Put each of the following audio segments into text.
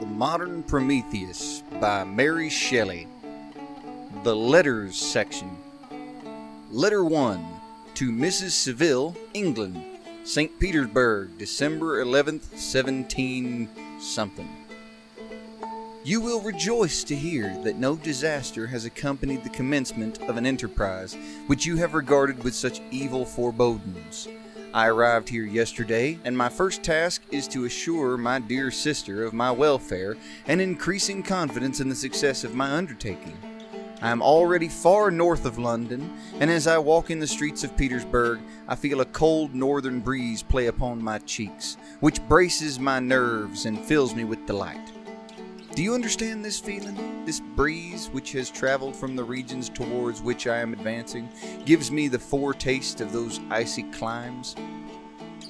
The Modern Prometheus by Mary Shelley. The Letters section. Letter 1 to Mrs. Seville, England, St. Petersburg, December 11th, 17 something. You will rejoice to hear that no disaster has accompanied the commencement of an enterprise which you have regarded with such evil forebodings. I arrived here yesterday, and my first task is to assure my dear sister of my welfare and increasing confidence in the success of my undertaking. I am already far north of London, and as I walk in the streets of Petersburg, I feel a cold northern breeze play upon my cheeks, which braces my nerves and fills me with delight. Do you understand this feeling? This breeze, which has traveled from the regions towards which I am advancing, gives me the foretaste of those icy climes.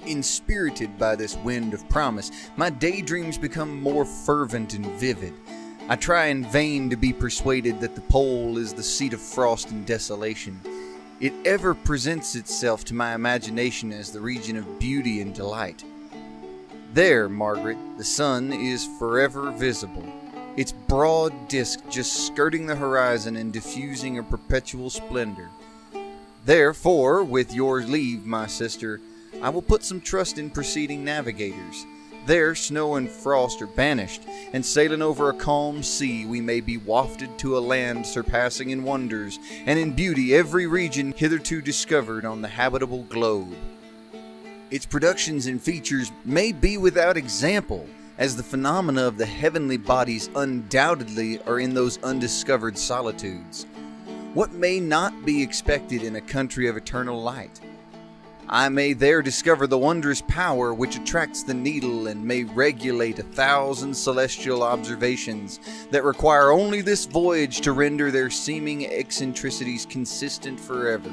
Inspirited by this wind of promise, my daydreams become more fervent and vivid. I try in vain to be persuaded that the pole is the seat of frost and desolation. It ever presents itself to my imagination as the region of beauty and delight. There, Margaret, the sun is forever visible, its broad disk just skirting the horizon and diffusing a perpetual splendor. Therefore, with your leave, my sister, I will put some trust in preceding navigators. There, snow and frost are banished, and sailing over a calm sea, we may be wafted to a land surpassing in wonders and in beauty every region hitherto discovered on the habitable globe. Its productions and features may be without example, as the phenomena of the heavenly bodies undoubtedly are in those undiscovered solitudes. What may not be expected in a country of eternal light? I may there discover the wondrous power which attracts the needle and may regulate a thousand celestial observations that require only this voyage to render their seeming eccentricities consistent forever.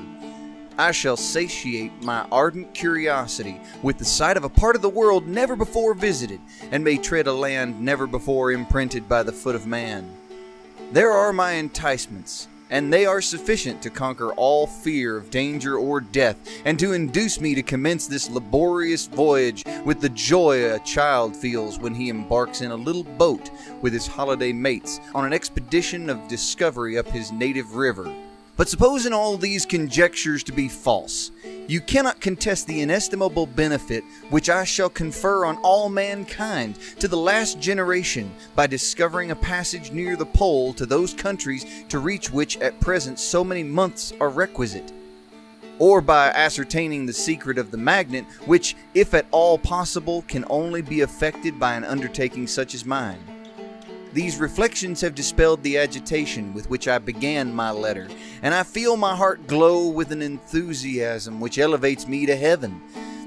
I shall satiate my ardent curiosity with the sight of a part of the world never before visited, and may tread a land never before imprinted by the foot of man. There are my enticements, and they are sufficient to conquer all fear of danger or death, and to induce me to commence this laborious voyage with the joy a child feels when he embarks in a little boat with his holiday mates on an expedition of discovery up his native river. But supposing all these conjectures to be false, you cannot contest the inestimable benefit which I shall confer on all mankind to the last generation by discovering a passage near the pole to those countries to reach which at present so many months are requisite, or by ascertaining the secret of the magnet, which, if at all possible, can only be effected by an undertaking such as mine. These reflections have dispelled the agitation with which I began my letter, and I feel my heart glow with an enthusiasm which elevates me to heaven.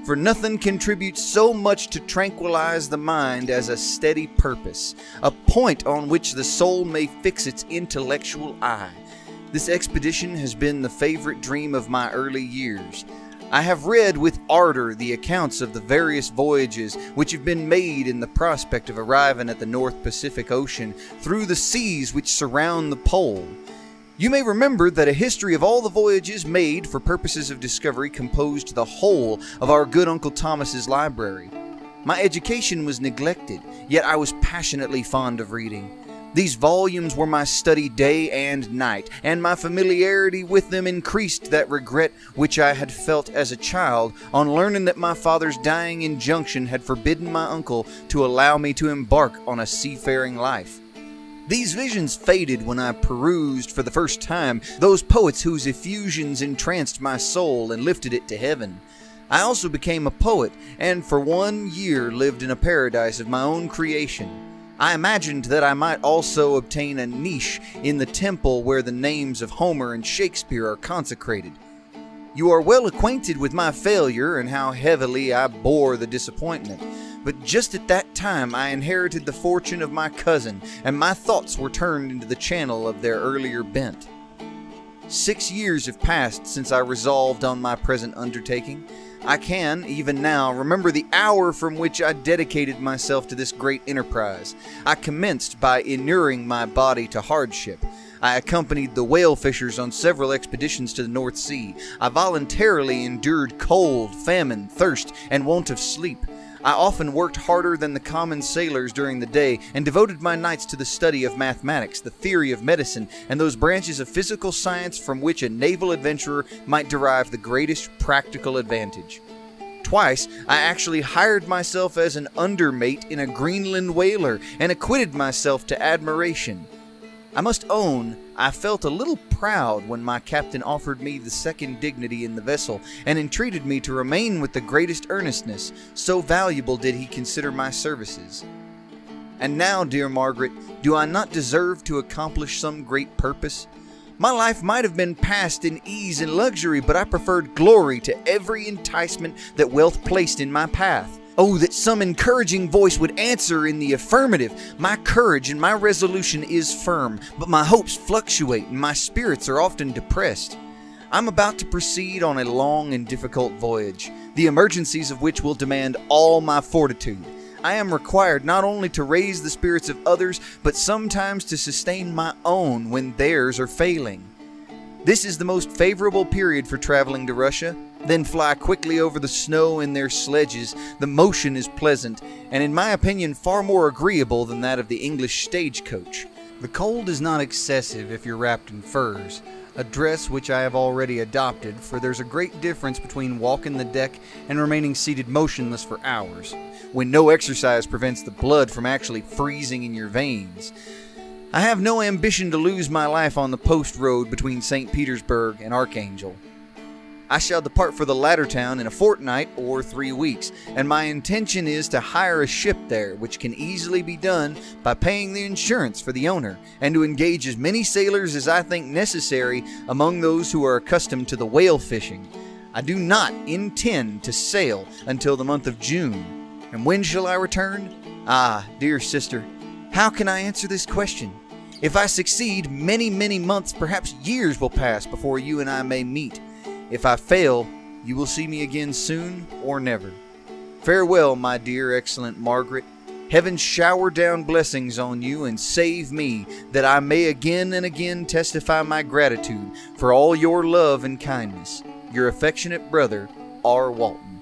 For nothing contributes so much to tranquilize the mind as a steady purpose, a point on which the soul may fix its intellectual eye. This expedition has been the favorite dream of my early years. I have read with ardor the accounts of the various voyages which have been made in the prospect of arriving at the North Pacific Ocean through the seas which surround the pole. You may remember that a history of all the voyages made for purposes of discovery composed the whole of our good Uncle Thomas's library. My education was neglected, yet I was passionately fond of reading. These volumes were my study day and night, and my familiarity with them increased that regret which I had felt as a child on learning that my father's dying injunction had forbidden my uncle to allow me to embark on a seafaring life. These visions faded when I perused for the first time those poets whose effusions entranced my soul and lifted it to heaven. I also became a poet, and for one year lived in a paradise of my own creation. I imagined that I might also obtain a niche in the temple where the names of Homer and Shakespeare are consecrated. You are well acquainted with my failure and how heavily I bore the disappointment. But just at that time, I inherited the fortune of my cousin, and my thoughts were turned into the channel of their earlier bent. Six years have passed since I resolved on my present undertaking. I can, even now, remember the hour from which I dedicated myself to this great enterprise. I commenced by inuring my body to hardship. I accompanied the whale fishers on several expeditions to the North Sea. I voluntarily endured cold, famine, thirst, and want of sleep. I often worked harder than the common sailors during the day and devoted my nights to the study of mathematics, the theory of medicine, and those branches of physical science from which a naval adventurer might derive the greatest practical advantage. Twice, I actually hired myself as an undermate in a Greenland whaler and acquitted myself to admiration. I must own I felt a little proud when my captain offered me the second dignity in the vessel and entreated me to remain with the greatest earnestness, so valuable did he consider my services. And now, dear Margaret, do I not deserve to accomplish some great purpose? My life might have been passed in ease and luxury, but I preferred glory to every enticement that wealth placed in my path. Oh, that some encouraging voice would answer in the affirmative. My courage and my resolution is firm, but my hopes fluctuate and my spirits are often depressed. I'm about to proceed on a long and difficult voyage, the emergencies of which will demand all my fortitude. I am required not only to raise the spirits of others, but sometimes to sustain my own when theirs are failing. This is the most favorable period for traveling to Russia. Then fly quickly over the snow in their sledges. The motion is pleasant, and in my opinion, far more agreeable than that of the English stagecoach. The cold is not excessive if you're wrapped in furs, a dress which I have already adopted, for there's a great difference between walking the deck and remaining seated motionless for hours, when no exercise prevents the blood from actually freezing in your veins. I have no ambition to lose my life on the post road between St. Petersburg and Archangel. I shall depart for the latter town in a fortnight or three weeks, and my intention is to hire a ship there, which can easily be done by paying the insurance for the owner, and to engage as many sailors as I think necessary among those who are accustomed to the whale fishing. I do not intend to sail until the month of June. And when shall I return? Ah, dear sister, how can I answer this question? If I succeed, many, many months, perhaps years will pass before you and I may meet. If I fail, you will see me again soon or never. Farewell, my dear, excellent Margaret. Heaven shower down blessings on you and save me, that I may again and again testify my gratitude for all your love and kindness. Your affectionate brother, R. Walton.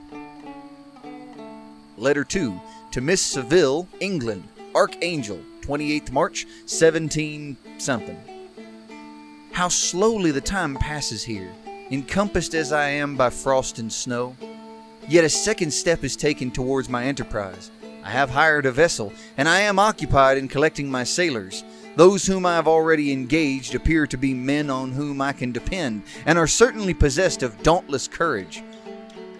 Letter 2 to Miss Seville, England, Archangel, 28th March, 17 something. How slowly the time passes here, encompassed as I am by frost and snow. Yet a second step is taken towards my enterprise. I have hired a vessel, and I am occupied in collecting my sailors. Those whom I have already engaged appear to be men on whom I can depend, and are certainly possessed of dauntless courage.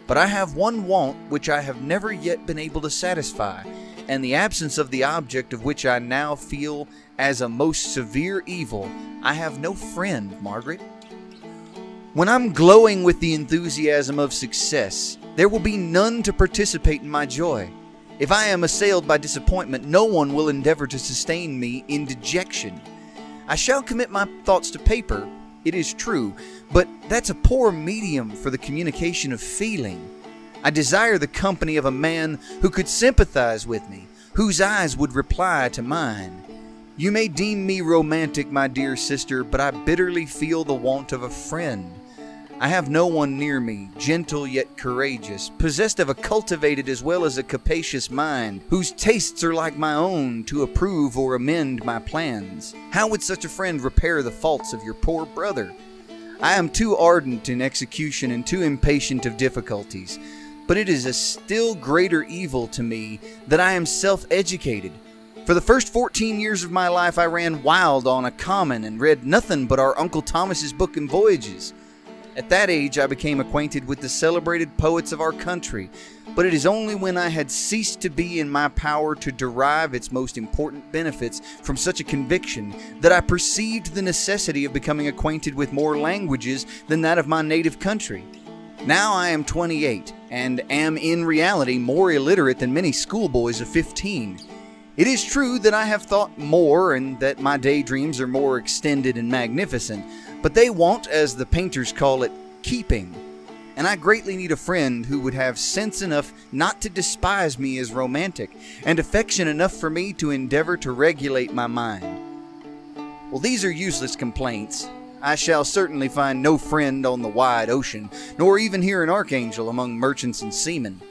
But I have one want which I have never yet been able to satisfy, and the absence of the object of which I now feel as a most severe evil, I have no friend, Margaret. When I'm glowing with the enthusiasm of success, there will be none to participate in my joy. If I am assailed by disappointment, no one will endeavor to sustain me in dejection. I shall commit my thoughts to paper, it is true, but that's a poor medium for the communication of feeling. I desire the company of a man who could sympathize with me, whose eyes would reply to mine. You may deem me romantic, my dear sister, but I bitterly feel the want of a friend. I have no one near me, gentle yet courageous, possessed of a cultivated as well as a capacious mind, whose tastes are like my own to approve or amend my plans. How would such a friend repair the faults of your poor brother? I am too ardent in execution and too impatient of difficulties. But it is a still greater evil to me that I am self educated. For the first 14 years of my life, I ran wild on a common and read nothing but our Uncle Thomas's book and voyages. At that age, I became acquainted with the celebrated poets of our country, but it is only when I had ceased to be in my power to derive its most important benefits from such a conviction that I perceived the necessity of becoming acquainted with more languages than that of my native country. Now I am 28 and am in reality more illiterate than many schoolboys of 15. It is true that I have thought more and that my daydreams are more extended and magnificent, but they want, as the painters call it, keeping. And I greatly need a friend who would have sense enough not to despise me as romantic, and affection enough for me to endeavor to regulate my mind. Well, these are useless complaints. I shall certainly find no friend on the wide ocean, nor even here an Archangel among merchants and seamen.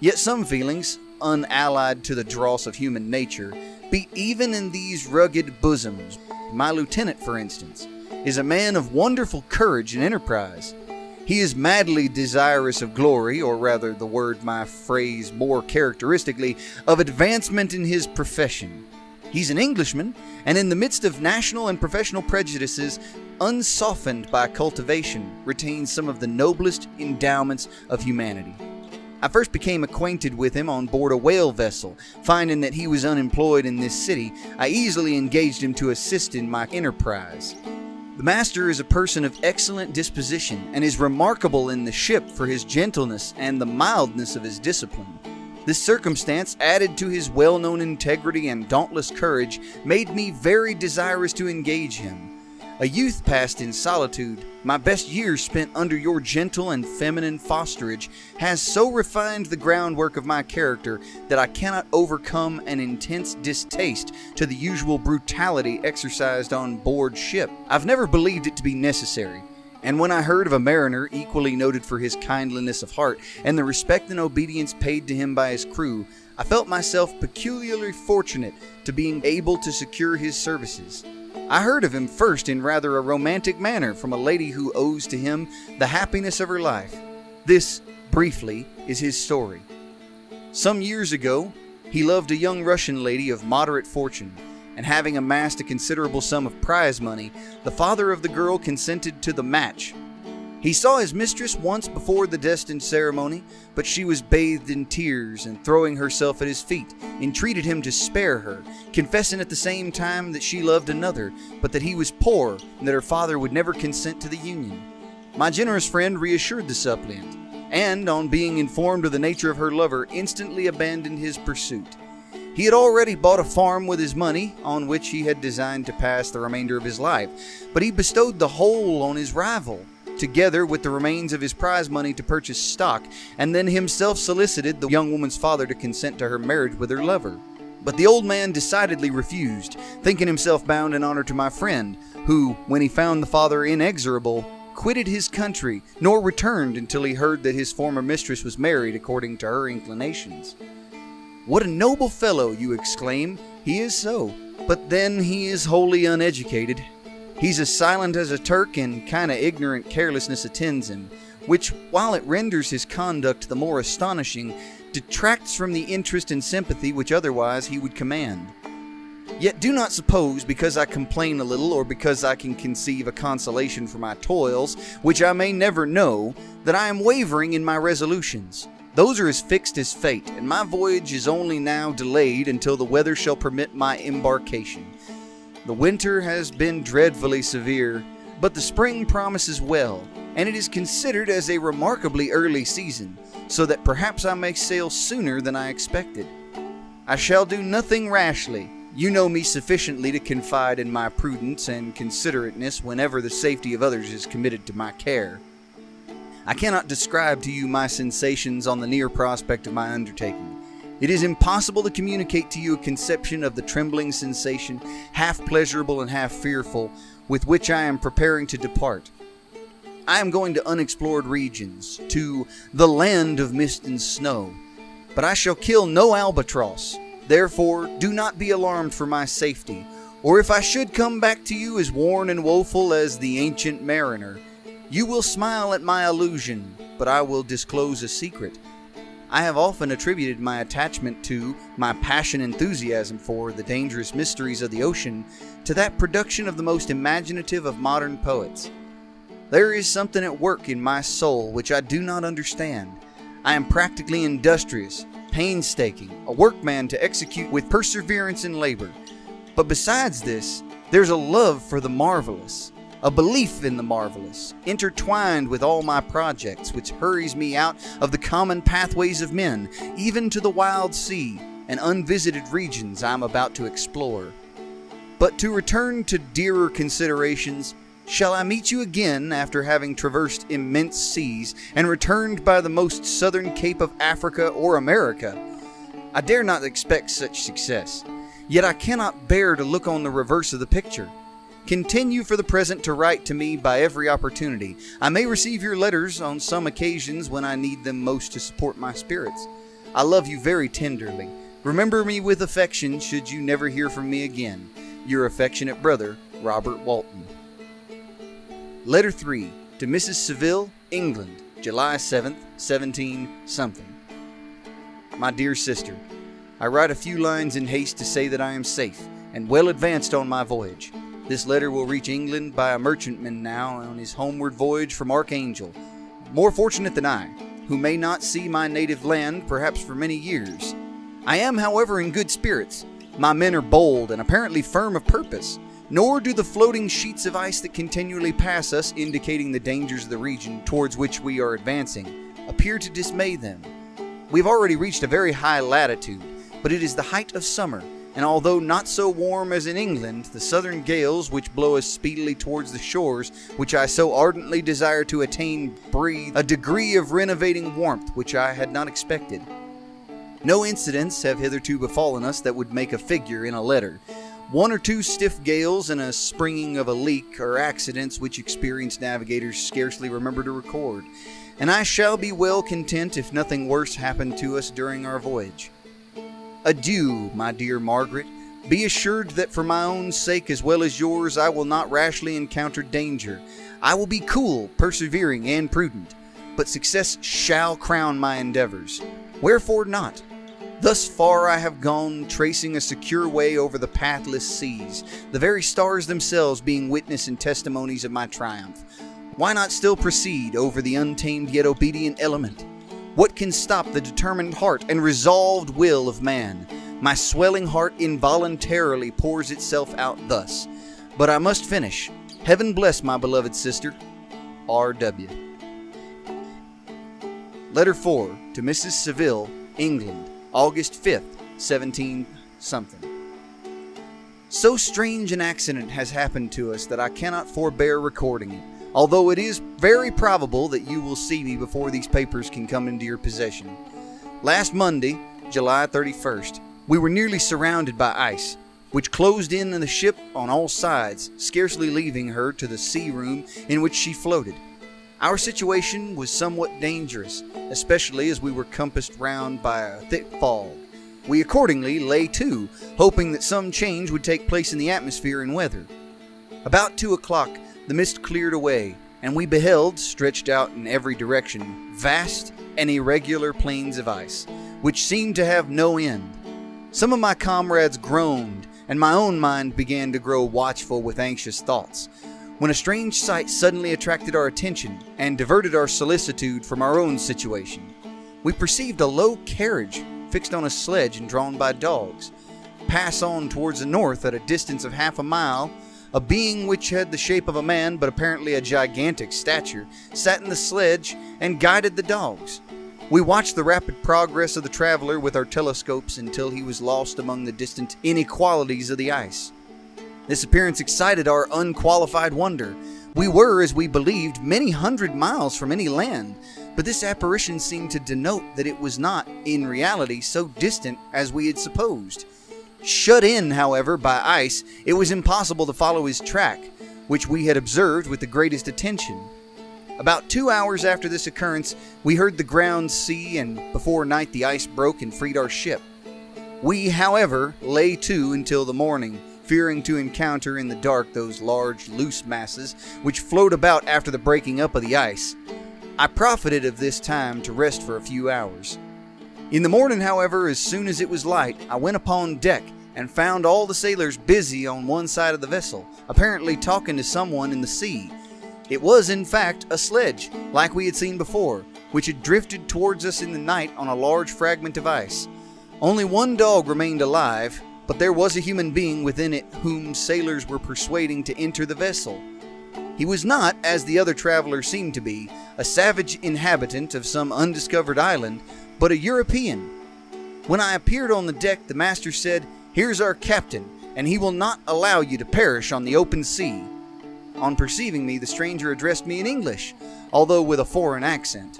Yet some feelings, unallied to the dross of human nature, beat even in these rugged bosoms. My lieutenant, for instance, is a man of wonderful courage and enterprise. He is madly desirous of glory, or rather, the word my phrase more characteristically, of advancement in his profession. He's an Englishman, and in the midst of national and professional prejudices, unsoftened by cultivation, retains some of the noblest endowments of humanity. I first became acquainted with him on board a whale vessel. Finding that he was unemployed in this city, I easily engaged him to assist in my enterprise. The master is a person of excellent disposition and is remarkable in the ship for his gentleness and the mildness of his discipline. This circumstance, added to his well known integrity and dauntless courage, made me very desirous to engage him. A youth passed in solitude, my best years spent under your gentle and feminine fosterage, has so refined the groundwork of my character that I cannot overcome an intense distaste to the usual brutality exercised on board ship. I've never believed it to be necessary. And when I heard of a mariner equally noted for his kindliness of heart and the respect and obedience paid to him by his crew, I felt myself peculiarly fortunate to being able to secure his services. I heard of him first in rather a romantic manner from a lady who owes to him the happiness of her life. This, briefly, is his story. Some years ago, he loved a young Russian lady of moderate fortune, and having amassed a considerable sum of prize money, the father of the girl consented to the match he saw his mistress once before the destined ceremony, but she was bathed in tears and throwing herself at his feet, entreated him to spare her, confessing at the same time that she loved another, but that he was poor and that her father would never consent to the union. My generous friend reassured the suppliant, and, on being informed of the nature of her lover, instantly abandoned his pursuit. He had already bought a farm with his money, on which he had designed to pass the remainder of his life, but he bestowed the whole on his rival together with the remains of his prize money to purchase stock, and then himself solicited the young woman's father to consent to her marriage with her lover. But the old man decidedly refused, thinking himself bound in honor to my friend, who, when he found the father inexorable, quitted his country, nor returned until he heard that his former mistress was married according to her inclinations. What a noble fellow, you exclaim. He is so. But then he is wholly uneducated, He's as silent as a Turk, and kind of ignorant carelessness attends him, which, while it renders his conduct the more astonishing, detracts from the interest and sympathy which otherwise he would command. Yet do not suppose, because I complain a little, or because I can conceive a consolation for my toils, which I may never know, that I am wavering in my resolutions. Those are as fixed as fate, and my voyage is only now delayed until the weather shall permit my embarkation. The winter has been dreadfully severe, but the spring promises well, and it is considered as a remarkably early season, so that perhaps I may sail sooner than I expected. I shall do nothing rashly. You know me sufficiently to confide in my prudence and considerateness whenever the safety of others is committed to my care. I cannot describe to you my sensations on the near prospect of my undertaking. It is impossible to communicate to you a conception of the trembling sensation, half pleasurable and half fearful, with which I am preparing to depart. I am going to unexplored regions, to the land of mist and snow. But I shall kill no albatross. Therefore, do not be alarmed for my safety, or if I should come back to you as worn and woeful as the ancient mariner, you will smile at my illusion, but I will disclose a secret. I have often attributed my attachment to, my passion enthusiasm for, the dangerous mysteries of the ocean to that production of the most imaginative of modern poets. There is something at work in my soul which I do not understand. I am practically industrious, painstaking, a workman to execute with perseverance and labor. But besides this, there's a love for the marvelous, a belief in the marvelous, intertwined with all my projects, which hurries me out of the common pathways of men, even to the wild sea and unvisited regions I am about to explore. But to return to dearer considerations, shall I meet you again after having traversed immense seas and returned by the most southern cape of Africa or America? I dare not expect such success, yet I cannot bear to look on the reverse of the picture. Continue for the present to write to me by every opportunity. I may receive your letters on some occasions when I need them most to support my spirits. I love you very tenderly. Remember me with affection should you never hear from me again. Your affectionate brother, Robert Walton. Letter 3 to Mrs. Seville, England, July 7th, 17 something. My dear sister, I write a few lines in haste to say that I am safe and well advanced on my voyage. This letter will reach England by a merchantman now on his homeward voyage from Archangel, more fortunate than I, who may not see my native land perhaps for many years. I am, however, in good spirits. My men are bold and apparently firm of purpose, nor do the floating sheets of ice that continually pass us, indicating the dangers of the region towards which we are advancing, appear to dismay them. We have already reached a very high latitude, but it is the height of summer, and although not so warm as in England, the southern gales which blow us speedily towards the shores, which I so ardently desire to attain, breathe a degree of renovating warmth which I had not expected. No incidents have hitherto befallen us that would make a figure in a letter. One or two stiff gales and a springing of a leak are accidents which experienced navigators scarcely remember to record, and I shall be well content if nothing worse happen to us during our voyage. Adieu, my dear Margaret. Be assured that for my own sake as well as yours, I will not rashly encounter danger. I will be cool, persevering, and prudent. But success shall crown my endeavors. Wherefore not? Thus far I have gone, tracing a secure way over the pathless seas, the very stars themselves being witness and testimonies of my triumph. Why not still proceed over the untamed yet obedient element? What can stop the determined heart and resolved will of man? My swelling heart involuntarily pours itself out thus. But I must finish. Heaven bless my beloved sister, R.W. Letter 4 to Mrs. Seville, England, August 5th, 17 something. So strange an accident has happened to us that I cannot forbear recording it although it is very probable that you will see me before these papers can come into your possession. Last Monday, July 31st, we were nearly surrounded by ice, which closed in on the ship on all sides, scarcely leaving her to the sea room in which she floated. Our situation was somewhat dangerous, especially as we were compassed round by a thick fog. We accordingly lay to, hoping that some change would take place in the atmosphere and weather. About two o'clock, the mist cleared away, and we beheld, stretched out in every direction, vast and irregular plains of ice, which seemed to have no end. Some of my comrades groaned, and my own mind began to grow watchful with anxious thoughts, when a strange sight suddenly attracted our attention and diverted our solicitude from our own situation. We perceived a low carriage fixed on a sledge and drawn by dogs pass on towards the north at a distance of half a mile a being which had the shape of a man, but apparently a gigantic stature, sat in the sledge and guided the dogs. We watched the rapid progress of the traveler with our telescopes until he was lost among the distant inequalities of the ice. This appearance excited our unqualified wonder. We were, as we believed, many hundred miles from any land, but this apparition seemed to denote that it was not, in reality, so distant as we had supposed. Shut in, however, by ice, it was impossible to follow his track, which we had observed with the greatest attention. About two hours after this occurrence, we heard the ground sea, and before night the ice broke and freed our ship. We, however, lay to until the morning, fearing to encounter in the dark those large, loose masses which float about after the breaking up of the ice. I profited of this time to rest for a few hours. In the morning, however, as soon as it was light, I went upon deck and found all the sailors busy on one side of the vessel, apparently talking to someone in the sea. It was, in fact, a sledge, like we had seen before, which had drifted towards us in the night on a large fragment of ice. Only one dog remained alive, but there was a human being within it whom sailors were persuading to enter the vessel. He was not, as the other travelers seemed to be, a savage inhabitant of some undiscovered island, but a European. When I appeared on the deck, the master said Here's our captain, and he will not allow you to perish on the open sea. On perceiving me, the stranger addressed me in English, although with a foreign accent.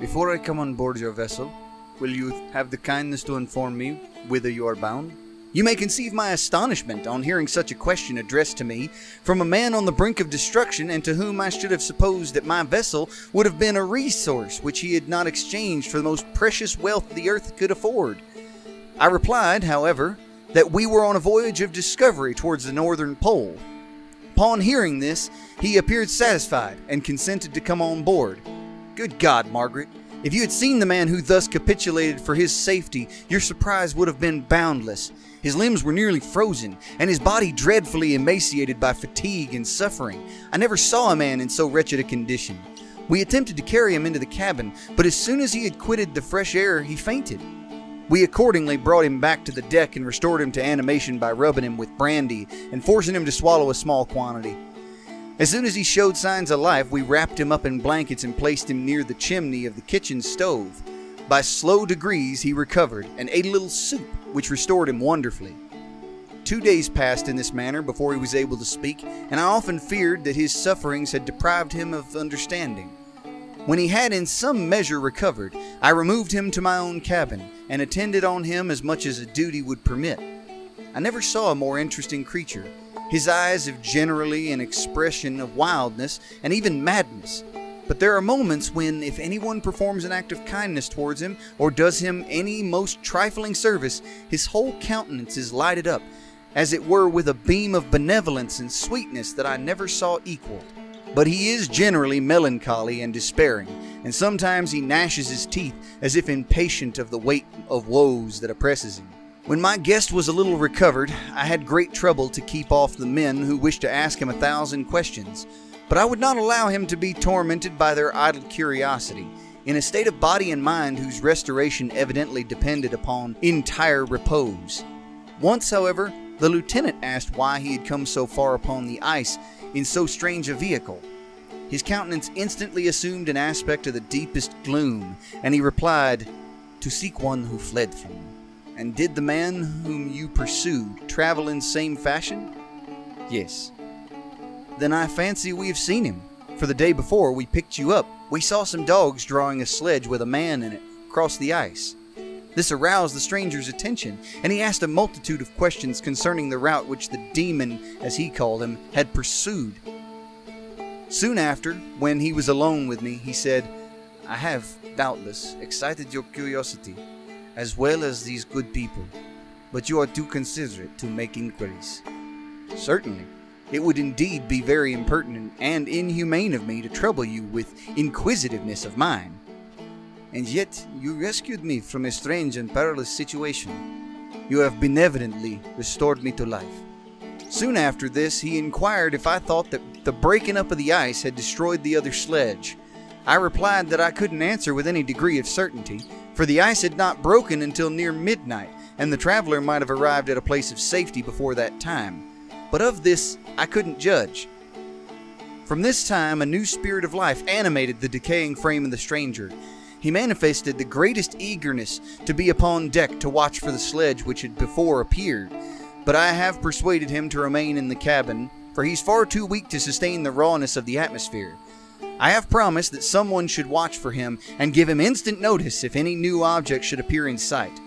Before I come on board your vessel, will you have the kindness to inform me whither you are bound? You may conceive my astonishment on hearing such a question addressed to me from a man on the brink of destruction and to whom I should have supposed that my vessel would have been a resource which he had not exchanged for the most precious wealth the earth could afford. I replied, however, that we were on a voyage of discovery towards the northern pole. Upon hearing this, he appeared satisfied and consented to come on board. Good God, Margaret, if you had seen the man who thus capitulated for his safety, your surprise would have been boundless. His limbs were nearly frozen, and his body dreadfully emaciated by fatigue and suffering. I never saw a man in so wretched a condition. We attempted to carry him into the cabin, but as soon as he had quitted the fresh air, he fainted. We accordingly brought him back to the deck and restored him to animation by rubbing him with brandy and forcing him to swallow a small quantity. As soon as he showed signs of life, we wrapped him up in blankets and placed him near the chimney of the kitchen stove. By slow degrees, he recovered and ate a little soup, which restored him wonderfully. Two days passed in this manner before he was able to speak, and I often feared that his sufferings had deprived him of understanding. When he had in some measure recovered, I removed him to my own cabin and attended on him as much as a duty would permit. I never saw a more interesting creature his eyes have generally an expression of wildness and even madness. But there are moments when, if anyone performs an act of kindness towards him or does him any most trifling service, his whole countenance is lighted up, as it were with a beam of benevolence and sweetness that I never saw equaled. But he is generally melancholy and despairing, and sometimes he gnashes his teeth as if impatient of the weight of woes that oppresses him. When my guest was a little recovered, I had great trouble to keep off the men who wished to ask him a thousand questions, but I would not allow him to be tormented by their idle curiosity. In a state of body and mind whose restoration evidently depended upon entire repose. Once, however, the lieutenant asked why he had come so far upon the ice in so strange a vehicle. His countenance instantly assumed an aspect of the deepest gloom, and he replied, To seek one who fled from me. And did the man whom you pursued travel in same fashion? Yes. Then I fancy we have seen him, for the day before we picked you up, we saw some dogs drawing a sledge with a man in it across the ice. This aroused the stranger's attention, and he asked a multitude of questions concerning the route which the demon, as he called him, had pursued. Soon after, when he was alone with me, he said, I have, doubtless, excited your curiosity as well as these good people, but you are too considerate to make inquiries. Certainly. It would indeed be very impertinent and inhumane of me to trouble you with inquisitiveness of mine. And yet you rescued me from a strange and perilous situation. You have benevolently restored me to life. Soon after this, he inquired if I thought that the breaking up of the ice had destroyed the other sledge. I replied that I couldn't answer with any degree of certainty, for the ice had not broken until near midnight, and the traveler might have arrived at a place of safety before that time. But of this I couldn't judge. From this time, a new spirit of life animated the decaying frame of the stranger. He manifested the greatest eagerness to be upon deck to watch for the sledge which had before appeared. But I have persuaded him to remain in the cabin, for he's far too weak to sustain the rawness of the atmosphere. I have promised that someone should watch for him and give him instant notice if any new object should appear in sight.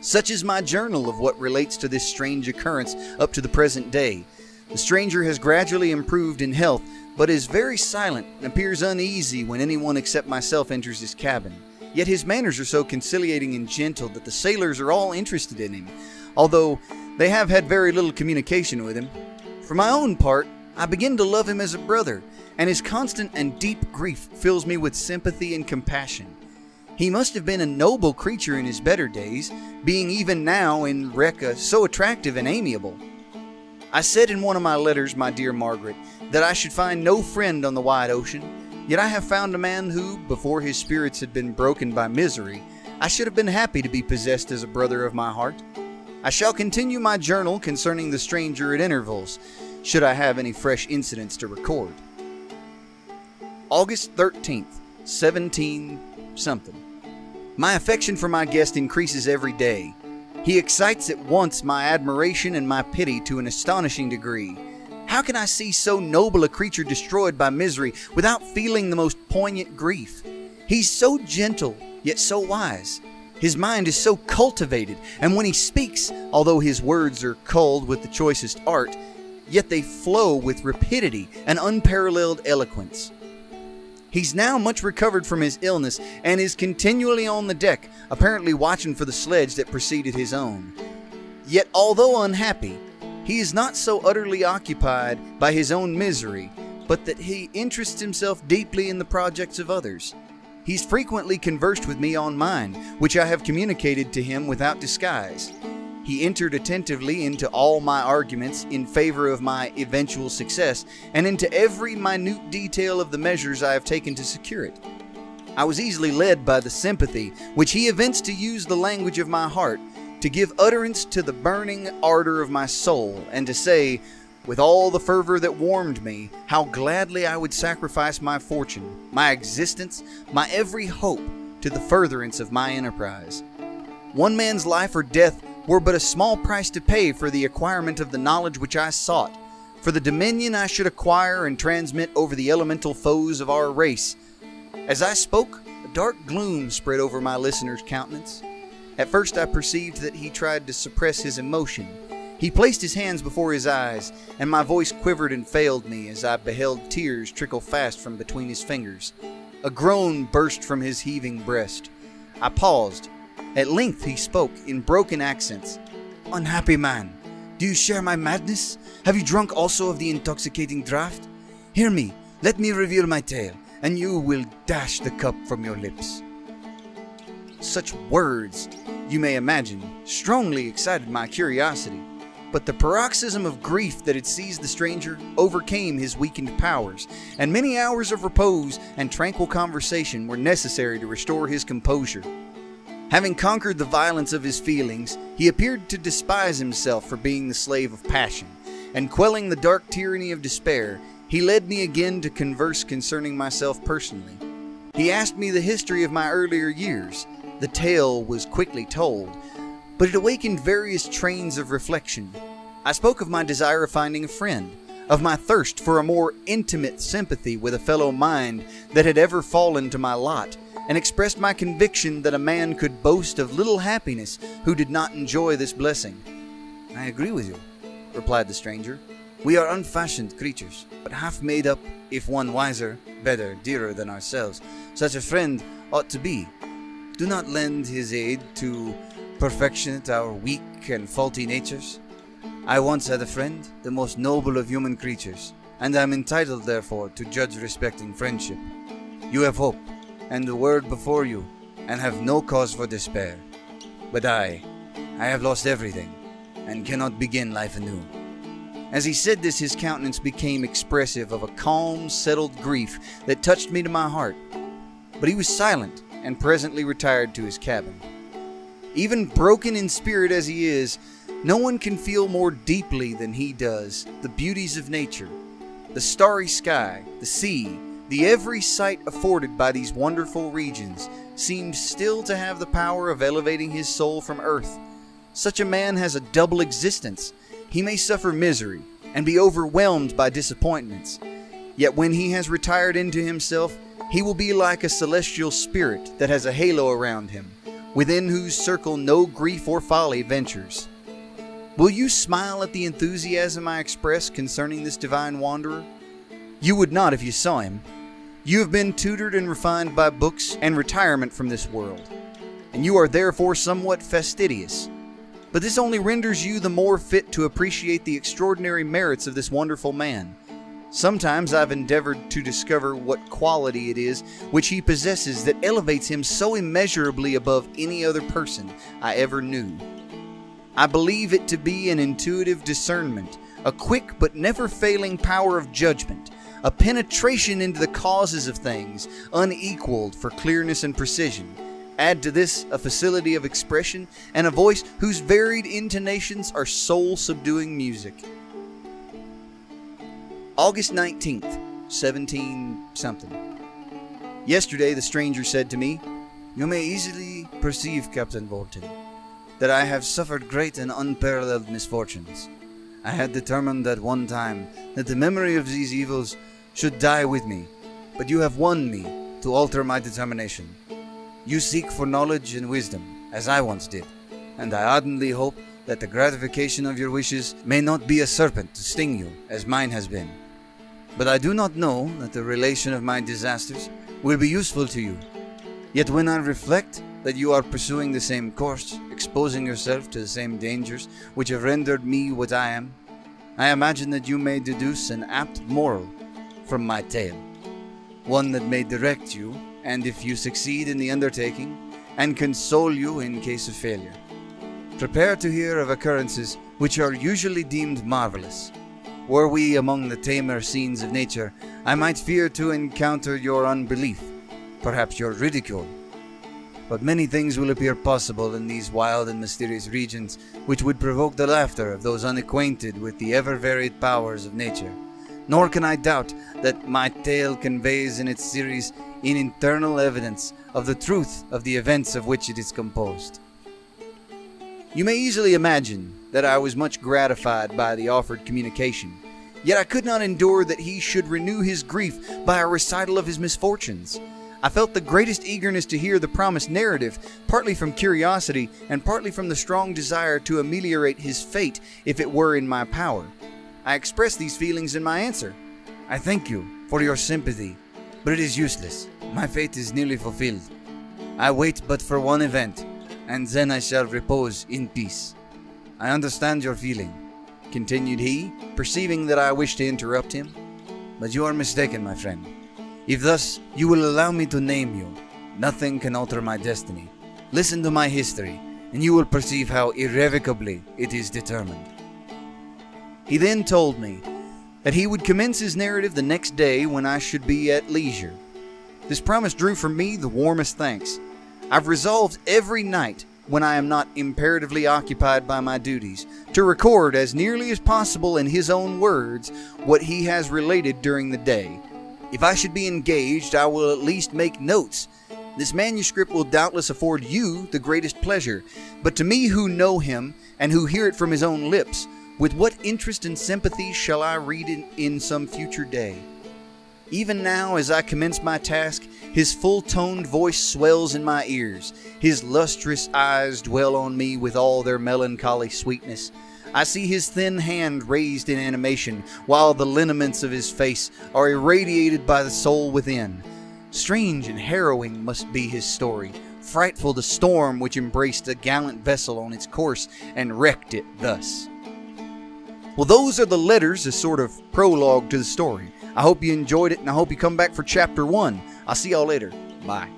Such is my journal of what relates to this strange occurrence up to the present day. The stranger has gradually improved in health, but is very silent and appears uneasy when anyone except myself enters his cabin. Yet his manners are so conciliating and gentle that the sailors are all interested in him, although they have had very little communication with him. For my own part, I begin to love him as a brother and his constant and deep grief fills me with sympathy and compassion. He must have been a noble creature in his better days, being even now in Rekka so attractive and amiable. I said in one of my letters, my dear Margaret, that I should find no friend on the wide ocean, yet I have found a man who, before his spirits had been broken by misery, I should have been happy to be possessed as a brother of my heart. I shall continue my journal concerning the stranger at intervals, should I have any fresh incidents to record. August 13th, 17 something. My affection for my guest increases every day. He excites at once my admiration and my pity to an astonishing degree. How can I see so noble a creature destroyed by misery without feeling the most poignant grief? He's so gentle, yet so wise. His mind is so cultivated, and when he speaks, although his words are culled with the choicest art, yet they flow with rapidity and unparalleled eloquence. He's now much recovered from his illness and is continually on the deck, apparently watching for the sledge that preceded his own. Yet, although unhappy, he is not so utterly occupied by his own misery, but that he interests himself deeply in the projects of others. He's frequently conversed with me on mine, which I have communicated to him without disguise. He entered attentively into all my arguments in favor of my eventual success, and into every minute detail of the measures I have taken to secure it. I was easily led by the sympathy which he evinced to use the language of my heart, to give utterance to the burning ardor of my soul, and to say, with all the fervor that warmed me, how gladly I would sacrifice my fortune, my existence, my every hope to the furtherance of my enterprise. One man's life or death were but a small price to pay for the acquirement of the knowledge which I sought, for the dominion I should acquire and transmit over the elemental foes of our race. As I spoke, a dark gloom spread over my listener's countenance. At first, I perceived that he tried to suppress his emotion. He placed his hands before his eyes, and my voice quivered and failed me as I beheld tears trickle fast from between his fingers. A groan burst from his heaving breast. I paused, at length he spoke in broken accents. Unhappy man, do you share my madness? Have you drunk also of the intoxicating draught? Hear me, let me reveal my tale, and you will dash the cup from your lips. Such words, you may imagine, strongly excited my curiosity, but the paroxysm of grief that had seized the stranger overcame his weakened powers, and many hours of repose and tranquil conversation were necessary to restore his composure. Having conquered the violence of his feelings, he appeared to despise himself for being the slave of passion, and quelling the dark tyranny of despair, he led me again to converse concerning myself personally. He asked me the history of my earlier years. The tale was quickly told, but it awakened various trains of reflection. I spoke of my desire of finding a friend, of my thirst for a more intimate sympathy with a fellow mind that had ever fallen to my lot, and expressed my conviction that a man could boast of little happiness who did not enjoy this blessing. I agree with you, replied the stranger. We are unfashioned creatures, but half made up, if one wiser, better, dearer than ourselves. Such a friend ought to be. Do not lend his aid to perfectionate our weak and faulty natures. I once had a friend, the most noble of human creatures, and I am entitled, therefore, to judge respecting friendship. You have hope, and the word before you, and have no cause for despair. But I, I have lost everything, and cannot begin life anew. As he said this, his countenance became expressive of a calm, settled grief that touched me to my heart. But he was silent, and presently retired to his cabin. Even broken in spirit as he is, no one can feel more deeply than he does the beauties of nature, the starry sky, the sea, the every sight afforded by these wonderful regions seems still to have the power of elevating his soul from earth. Such a man has a double existence. He may suffer misery and be overwhelmed by disappointments. Yet when he has retired into himself, he will be like a celestial spirit that has a halo around him, within whose circle no grief or folly ventures. Will you smile at the enthusiasm I express concerning this divine wanderer? You would not if you saw him, you have been tutored and refined by books and retirement from this world, and you are therefore somewhat fastidious. But this only renders you the more fit to appreciate the extraordinary merits of this wonderful man. Sometimes I've endeavored to discover what quality it is which he possesses that elevates him so immeasurably above any other person I ever knew. I believe it to be an intuitive discernment, a quick but never failing power of judgment, a penetration into the causes of things unequaled for clearness and precision. Add to this a facility of expression and a voice whose varied intonations are soul subduing music. August 19th, 17 something. Yesterday, the stranger said to me, You may easily perceive, Captain Walton, that I have suffered great and unparalleled misfortunes. I had determined at one time that the memory of these evils should die with me, but you have won me to alter my determination. You seek for knowledge and wisdom. as I once did, and I ardently hope that the gratification of your wishes may not be a serpent to sting you, as mine has been. But I do not know that the relation of my disasters will be useful to you. Yet when I reflect that you are pursuing the same course, exposing yourself to the same dangers which have rendered me what I am, I imagine that you may deduce an apt moral from my tale, one that may direct you, and if you succeed in the undertaking, and console you in case of failure. Prepare to hear of occurrences which are usually deemed marvelous. Were we among the tamer scenes of nature, I might fear to encounter your unbelief, perhaps your ridicule. But many things will appear possible in these wild and mysterious regions which would provoke the laughter of those unacquainted with the ever varied powers of nature. Nor can I doubt that my tale conveys in its series in internal evidence of the truth of the events of which it is composed. You may easily imagine that I was much gratified by the offered communication, yet I could not endure that he should renew his grief by a recital of his misfortunes. I felt the greatest eagerness to hear the promised narrative, partly from curiosity and partly from the strong desire to ameliorate his fate if it were in my power. I expressed these feelings in my answer. I thank you for your sympathy, but it is useless. My fate is nearly fulfilled. I wait but for one event, and then I shall repose in peace. I understand your feeling, continued he, perceiving that I wished to interrupt him. But you are mistaken, my friend. If thus you will allow me to name you, nothing can alter my destiny. Listen to my history, and you will perceive how irrevocably it is determined. He then told me that he would commence his narrative the next day when I should be at leisure. This promise drew from me the warmest thanks, I've resolved every night when I am not imperatively occupied by my duties to record as nearly as possible in his own words what he has related during the day. If I should be engaged, I will at least make notes. This manuscript will doubtless afford you the greatest pleasure, but to me who know him and who hear it from his own lips, with what interest and sympathy shall I read it in some future day? Even now, as I commence my task, his full toned voice swells in my ears. His lustrous eyes dwell on me with all their melancholy sweetness. I see his thin hand raised in animation, while the lineaments of his face are irradiated by the soul within. Strange and harrowing must be his story, frightful the storm which embraced a gallant vessel on its course and wrecked it thus. Well, those are the letters, a sort of prologue to the story. I hope you enjoyed it, and I hope you come back for chapter one. I'll see y'all later. Bye.